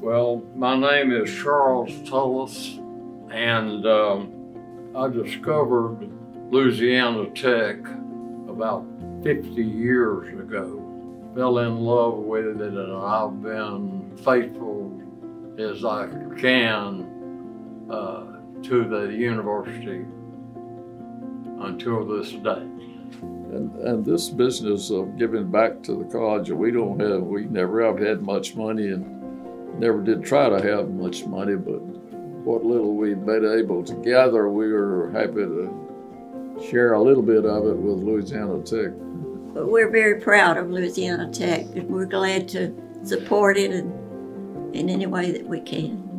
Well, my name is Charles Tullis, and um, I discovered Louisiana Tech about 50 years ago. Fell in love with it, and I've been faithful as I can uh, to the university until this day. And, and this business of giving back to the college, we don't have, we never have had much money and never did try to have much money, but what little we've been able to gather, we were happy to share a little bit of it with Louisiana Tech. But we're very proud of Louisiana Tech and we're glad to support it in, in any way that we can.